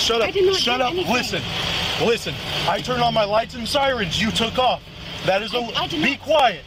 Shut up. I did not Shut do up. anything. Listen. Listen. I turned on my lights and sirens. You took off. That is a. I- I did be not- quiet.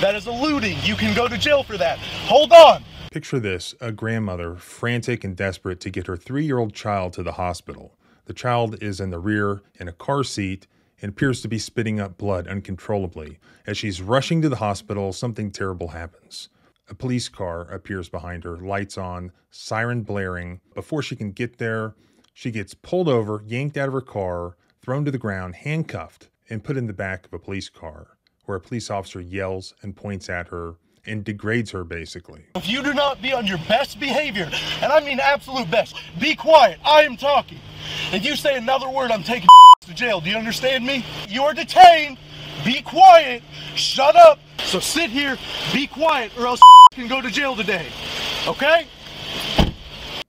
That is eluding. You can go to jail for that. Hold on. Picture this a grandmother frantic and desperate to get her three year old child to the hospital. The child is in the rear in a car seat and appears to be spitting up blood uncontrollably. As she's rushing to the hospital, something terrible happens. A police car appears behind her, lights on, siren blaring. Before she can get there, she gets pulled over, yanked out of her car, thrown to the ground, handcuffed, and put in the back of a police car, where a police officer yells and points at her and degrades her basically. If you do not be on your best behavior, and I mean absolute best, be quiet. I am talking. If you say another word, I'm taking to jail. Do you understand me? You are detained. Be quiet. Shut up. So sit here, be quiet, or else can go to jail today. Okay?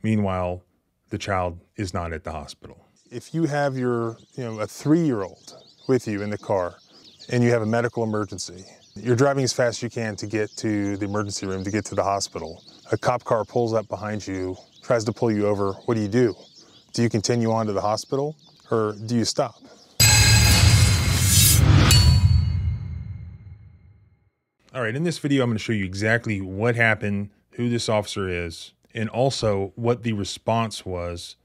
Meanwhile, the child is not at the hospital. If you have your, you know, a three-year-old with you in the car and you have a medical emergency, you're driving as fast as you can to get to the emergency room to get to the hospital. A cop car pulls up behind you, tries to pull you over. What do you do? Do you continue on to the hospital or do you stop? All right, in this video, I'm going to show you exactly what happened, who this officer is, and also what the response was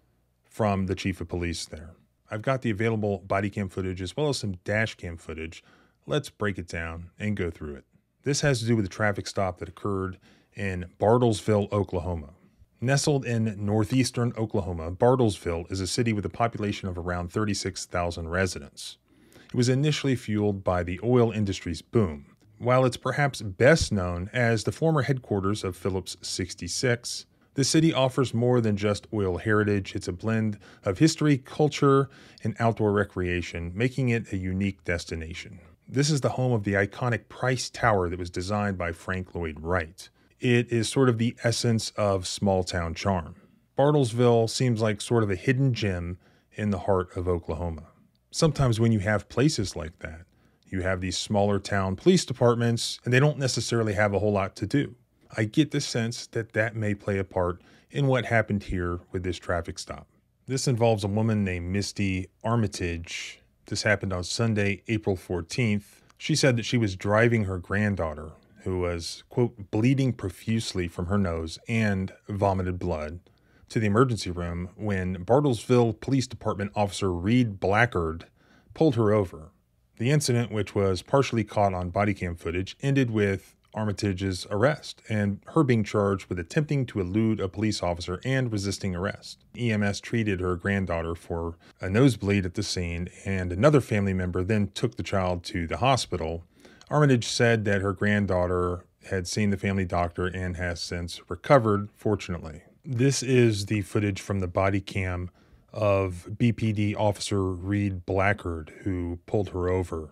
from the chief of police there. I've got the available body cam footage as well as some dash cam footage. Let's break it down and go through it. This has to do with a traffic stop that occurred in Bartlesville, Oklahoma. Nestled in northeastern Oklahoma, Bartlesville is a city with a population of around 36,000 residents. It was initially fueled by the oil industry's boom. While it's perhaps best known as the former headquarters of Phillips 66, the city offers more than just oil heritage. It's a blend of history, culture, and outdoor recreation, making it a unique destination. This is the home of the iconic Price Tower that was designed by Frank Lloyd Wright. It is sort of the essence of small town charm. Bartlesville seems like sort of a hidden gem in the heart of Oklahoma. Sometimes when you have places like that, you have these smaller town police departments and they don't necessarily have a whole lot to do. I get the sense that that may play a part in what happened here with this traffic stop. This involves a woman named Misty Armitage. This happened on Sunday, April 14th. She said that she was driving her granddaughter, who was, quote, bleeding profusely from her nose and vomited blood, to the emergency room when Bartlesville Police Department officer Reed Blackard pulled her over. The incident, which was partially caught on body cam footage, ended with Armitage's arrest and her being charged with attempting to elude a police officer and resisting arrest. EMS treated her granddaughter for a nosebleed at the scene, and another family member then took the child to the hospital. Armitage said that her granddaughter had seen the family doctor and has since recovered, fortunately. This is the footage from the body cam of BPD officer Reed Blackard, who pulled her over.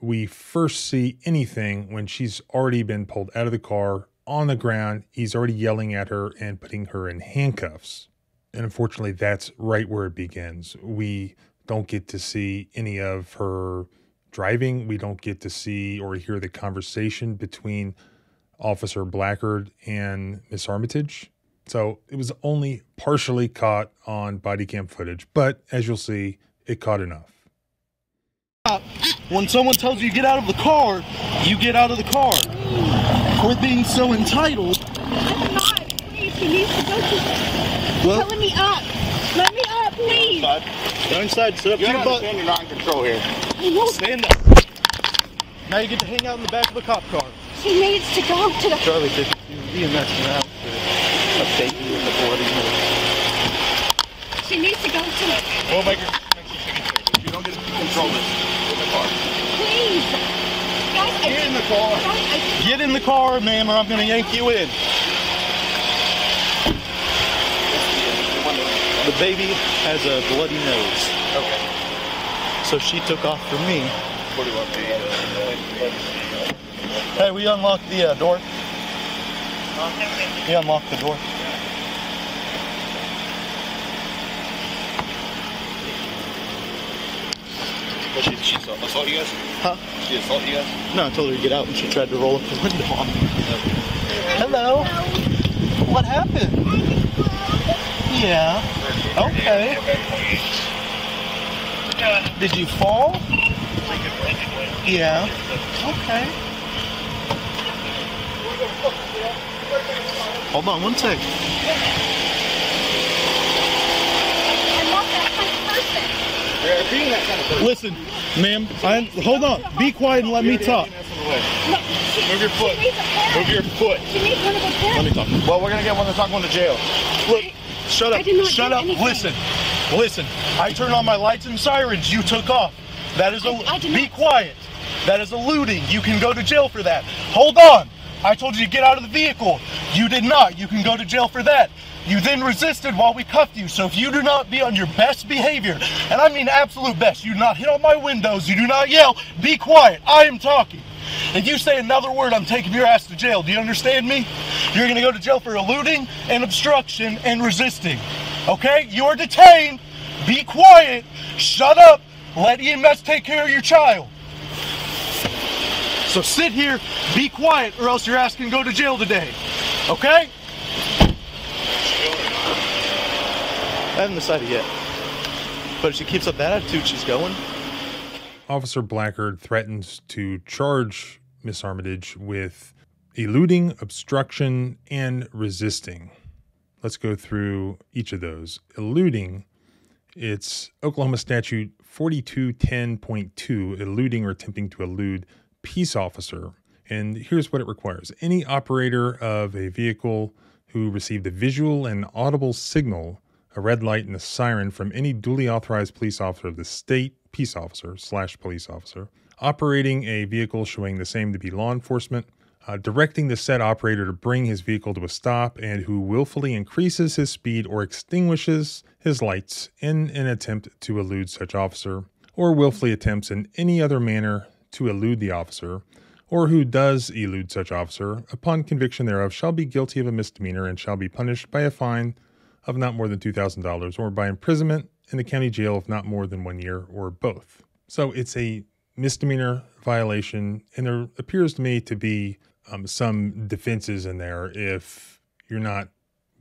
We first see anything when she's already been pulled out of the car on the ground. He's already yelling at her and putting her in handcuffs. And unfortunately, that's right where it begins. We don't get to see any of her driving. We don't get to see or hear the conversation between Officer Blackard and Miss Armitage. So it was only partially caught on body cam footage, but as you'll see, it caught enough. When someone tells you get out of the car, you get out of the car. Quit being so entitled. I'm not. Please, he needs to go to. Well, Let me up. Let me up, please. go inside, sit up to You your butt. understand you're not in control here. Stand up. Now you get to hang out in the back of a cop car. he needs to go to the. Charlie, did you EMS now to update you with the bloody? She needs to go to the. Well, make your, make your signature. You don't get to control this in the car. Please. Guys, I Get in the car. Get in the car, ma'am, or I'm gonna yank you in. The baby has a bloody nose, Okay. so she took off from me. What do you want me Hey, we unlock the uh, door. We unlock the door. What, she, she assault you guys? Huh? She assault you guys? No, I told her to get out, and she tried to roll up the window on me. Hello. What happened? Yeah. Okay. Did you fall? Yeah. Okay. Hold on one sec. I'm not that kind of person. Listen, ma'am. I, hold on. Be quiet and let me talk. No, she, Move your foot. She needs a. Move your foot. She needs one of her parents. Let me talk. Well, we're gonna get one to talk one to jail. Look, shut I up. did not Shut up. anything. Listen. Listen. I turned on my lights and sirens. You took off. That is a. I- I did be not- quiet. That is eluding. You can go to jail for that. Hold on. I told you to get out of the vehicle. You did not. You can go to jail for that. You then resisted while we cuffed you. So if you do not be on your best behavior, and I mean absolute best, you do not hit on my windows, you do not yell, be quiet. I am talking. If you say another word, I'm taking your ass to jail. Do you understand me? You're going to go to jail for eluding and obstruction and resisting. Okay? You are detained. Be quiet. Shut up. Let EMS take care of your child. So sit here, be quiet, or else your ass can go to jail today. Okay? I haven't decided yet. But if she keeps up that attitude, she's going. Officer Blackard threatens to charge Miss Armitage with eluding, obstruction, and resisting. Let's go through each of those. Eluding, it's Oklahoma statute 4210.2, eluding or attempting to elude peace officer. And here's what it requires any operator of a vehicle who received a visual and audible signal, a red light, and a siren from any duly authorized police officer of the state, peace officer slash police officer, operating a vehicle showing the same to be law enforcement, uh, directing the said operator to bring his vehicle to a stop, and who willfully increases his speed or extinguishes his lights in an attempt to elude such officer, or willfully attempts in any other manner to elude the officer, or who does elude such officer, upon conviction thereof, shall be guilty of a misdemeanor and shall be punished by a fine of not more than $2,000 or by imprisonment in the county jail of not more than one year or both. So it's a misdemeanor violation, and there appears to me to be um, some defenses in there if you're not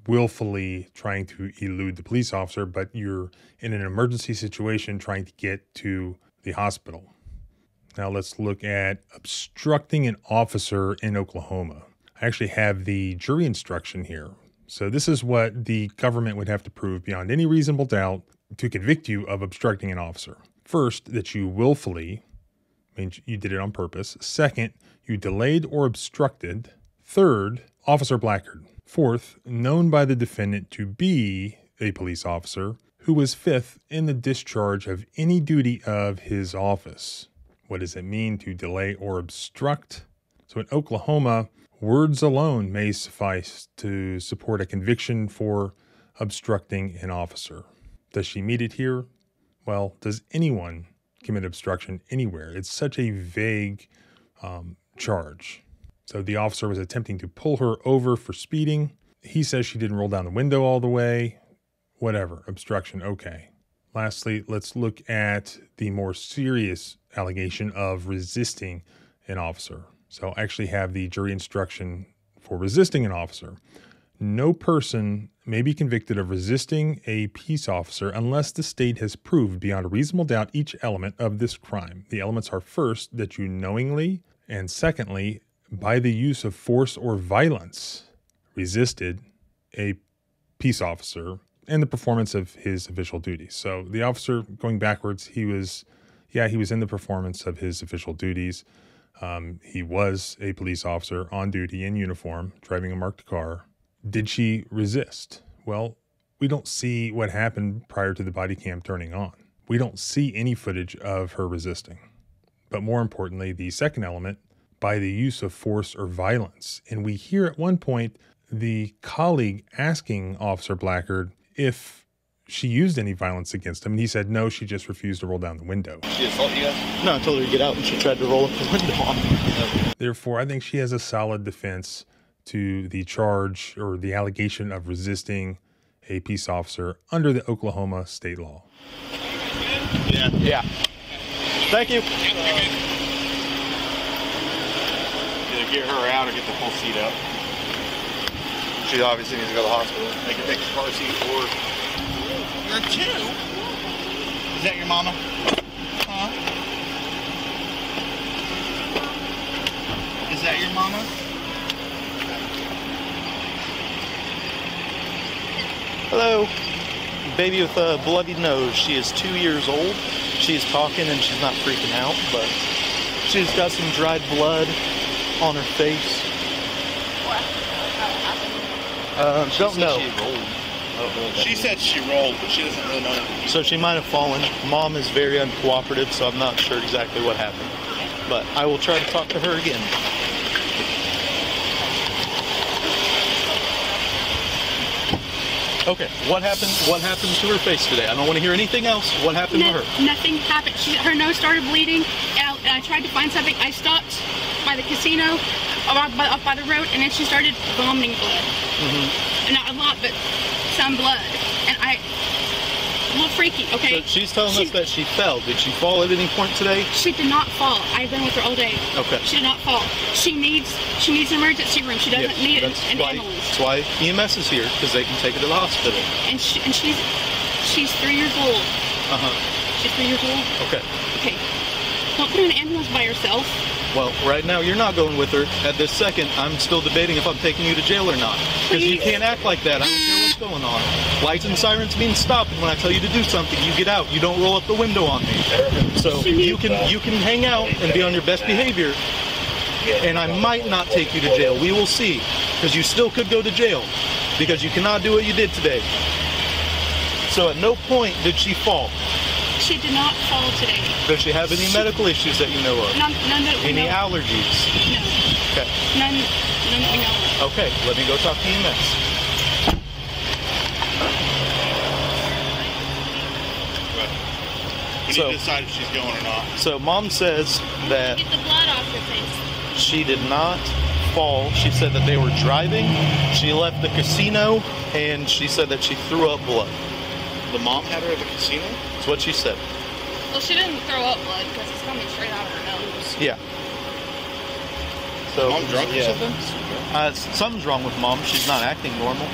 willfully trying to elude the police officer, but you're in an emergency situation trying to get to the hospital. Now let's look at obstructing an officer in Oklahoma. I actually have the jury instruction here. So this is what the government would have to prove beyond any reasonable doubt to convict you of obstructing an officer. First, that you willfully, means you did it on purpose. Second, you delayed or obstructed. Third, Officer Blackard. Fourth, known by the defendant to be a police officer who was fifth in the discharge of any duty of his office. What does it mean to delay or obstruct? So in Oklahoma, words alone may suffice to support a conviction for obstructing an officer. Does she meet it here? Well, does anyone commit obstruction anywhere? It's such a vague um, charge. So the officer was attempting to pull her over for speeding. He says she didn't roll down the window all the way. Whatever, obstruction, okay. Lastly, let's look at the more serious allegation of resisting an officer. So I actually have the jury instruction for resisting an officer. No person may be convicted of resisting a peace officer unless the state has proved beyond a reasonable doubt each element of this crime. The elements are first, that you knowingly, and secondly, by the use of force or violence, resisted a peace officer in the performance of his official duties. So the officer, going backwards, he was, yeah, he was in the performance of his official duties. Um, he was a police officer on duty in uniform, driving a marked car. Did she resist? Well, we don't see what happened prior to the body cam turning on. We don't see any footage of her resisting. But more importantly, the second element, by the use of force or violence. And we hear at one point the colleague asking Officer Blackard if she used any violence against him. And he said no, she just refused to roll down the window. She assault you guys? No, I told her to get out and she tried to roll up the window on me. Therefore, I think she has a solid defense to the charge or the allegation of resisting a peace officer under the Oklahoma state law. Yeah. Yeah. Thank you. Either get her out or get the full seat up. She obviously needs to go to the hospital. They can take the car seat or You're two. Is that your mama? Huh? Is that your mama? Hello. Baby with a bloody nose. She is two years old. She's talking and she's not freaking out, but she's got some dried blood on her face. Uh, don't know. She said she rolled, but she doesn't really know. So she might have fallen. Mom is very uncooperative, so I'm not sure exactly what happened. But I will try to talk to her again. Okay, what happened? What happened to her face today? I don't want to hear anything else. What happened to her? nothing happened. She, her nose started bleeding, and I, and I tried to find something. I stopped by the casino, up by, up by the road, and then she started vomiting blood. Mm-hmm. Not a lot, but some blood. And I, a little freaky, okay? So she's telling us that she fell. Did she fall at any point today? She did not fall. I've been with her all day. Okay. She did not fall. She needs she needs an emergency room. She doesn't Yeah, need an, that's an why, ambulance. That's why EMS is here because they can take her to the hospital. And she and she's she's three years old. Uh huh. She's three years old. Okay. Okay. Don't put her in an ambulance by herself. Well, right now you're not going with her. At this second, I'm still debating if I'm taking you to jail or not. Because you can't act like that. I don't care what's going on. Lights and sirens mean stop, and when I tell you to do something, you get out. You don't roll up the window on me. So you can you can hang out and be on your best behavior. And I might not take you to jail. We will see. Because you still could go to jail. Because you cannot do what you did today. So at no point did she fall. She did not fall today. Does she have any medical issues that you know of? None, none that we Any know. allergies? No. Okay. None, none that we know. of. Okay, let me go talk to EMS. So- decide if she's going or not. So mom says that Get the blood off your face. she did not fall. She said that they were driving. She left the casino and she said that she threw up blood. The mom had her at the casino? That's what she said. Well, she didn't throw up blood because it's coming straight out of her nose. Yeah. So Mom drunk or something? Uh, something's wrong with mom. She's not acting normal.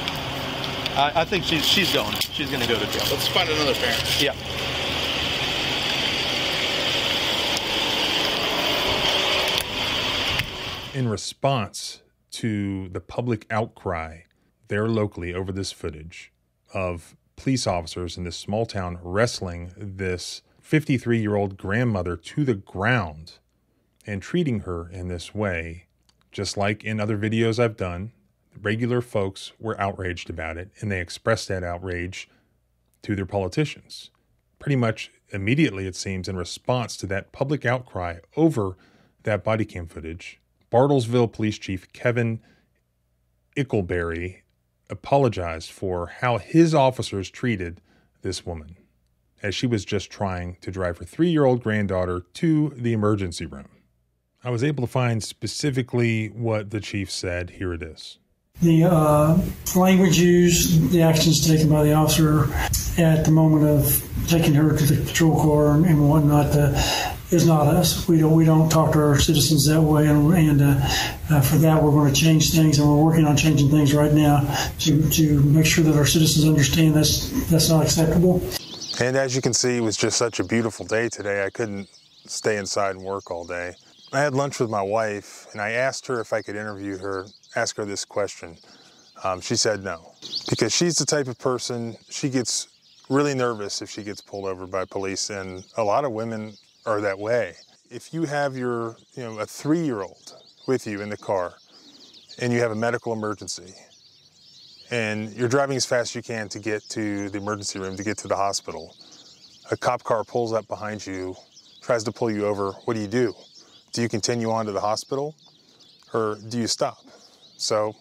I, I think she's she's going. She's gonna go to jail. Let's find another parent. Yeah. In response to the public outcry there locally over this footage of police officers in this small town wrestling this 53 year old grandmother to the ground and treating her in this way, just like in other videos I've done, regular folks were outraged about it and they expressed that outrage to their politicians. Pretty much immediately, it seems, in response to that public outcry over that body cam footage, Bartlesville Police Chief Kevin Ickleberry apologized for how his officers treated this woman as she was just trying to drive her three year old granddaughter to the emergency room. I was able to find specifically what the chief said. Here it is. The uh, language used, the actions taken by the officer at the moment of taking her to the patrol car and, whatnot uh, is not us. We don't we don't talk to our citizens that way, and, and uh, uh, for that we're going to change things, and we're working on changing things right now to to make sure that our citizens understand that's that's not acceptable. And as you can see, it was just such a beautiful day today. I couldn't stay inside and work all day. I had lunch with my wife, and I asked her if I could interview her, ask her this question. Um, she said no, because she's the type of person, she gets really nervous if she gets pulled over by police, and a lot of women are that way. If you have your, you know, a three year old with you in the car, and you have a medical emergency, and you're driving as fast as you can to get to the emergency room, to get to the hospital. A cop car pulls up behind you, tries to pull you over. What do you do? Do you continue on to the hospital or do you stop? So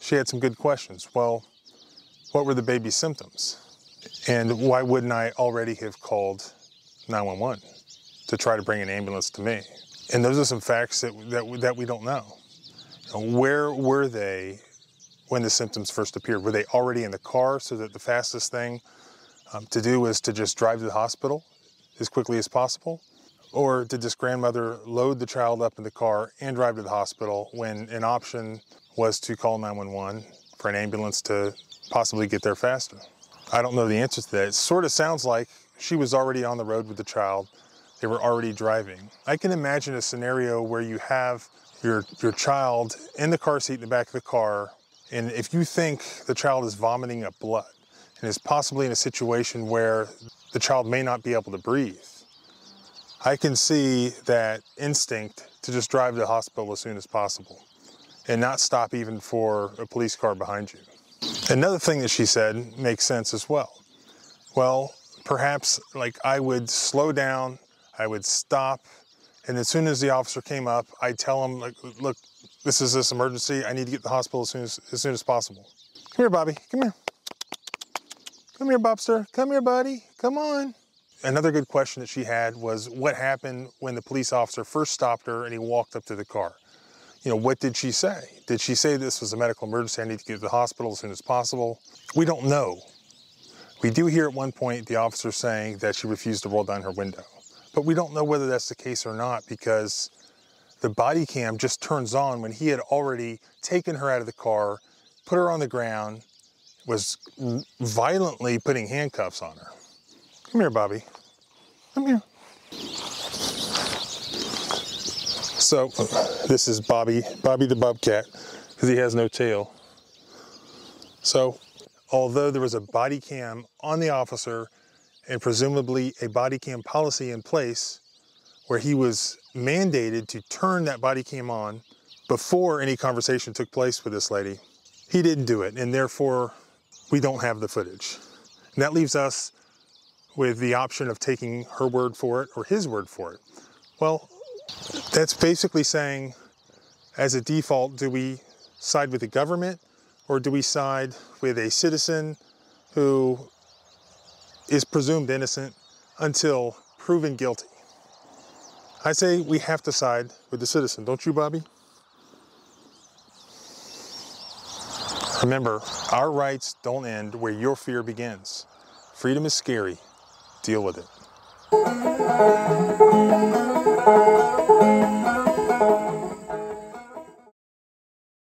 she had some good questions. Well, what were the baby's symptoms? And why wouldn't I already have called 911 to try to bring an ambulance to me? And those are some facts that, that, that we don't know. You know, Where were they when the symptoms first appeared? Were they already in the car so that the fastest thing um, to do was to just drive to the hospital as quickly as possible? Or did this grandmother load the child up in the car and drive to the hospital when an option was to call 911 for an ambulance to possibly get there faster? I don't know the answer to that. It sort of sounds like she was already on the road with the child. They were already driving. I can imagine a scenario where you have your, your child in the car seat in the back of the car, and if you think the child is vomiting up blood and is possibly in a situation where the child may not be able to breathe, I can see that instinct to just drive to the hospital as soon as possible and not stop even for a police car behind you. Another thing that she said makes sense as well. Well, perhaps like I would slow down, I would stop, and as soon as the officer came up, I'd tell him, like, look, this is this emergency. I need to get to the hospital as soon as, as soon as possible. Come here, Bobby. Come here. Come here, Bobster. Come here, buddy. Come on. Another good question that she had was what happened when the police officer first stopped her and he walked up to the car? You know, what did she say? Did she say this was a medical emergency? I need to get to the hospital as soon as possible? We don't know. We do hear at one point the officer saying that she refused to roll down her window. But we don't know whether that's the case or not because the body cam just turns on when he had already taken her out of the car, put her on the ground, was violently putting handcuffs on her. Come here, Bobby. Come here. So, this is Bobby, Bobby the Bobcat, because he has no tail. So, although there was a body cam on the officer and presumably a body cam policy in place where he was mandated to turn that body cam on before any conversation took place with this lady, he didn't do it, and therefore we don't have the footage. And that leaves us with the option of taking her word for it or his word for it. Well, that's basically saying, as a default, do we side with the government or do we side with a citizen who is presumed innocent until proven guilty? I say we have to side with the citizen, don't you, Bobby? Remember, our rights don't end where your fear begins. Freedom is scary. Deal with it.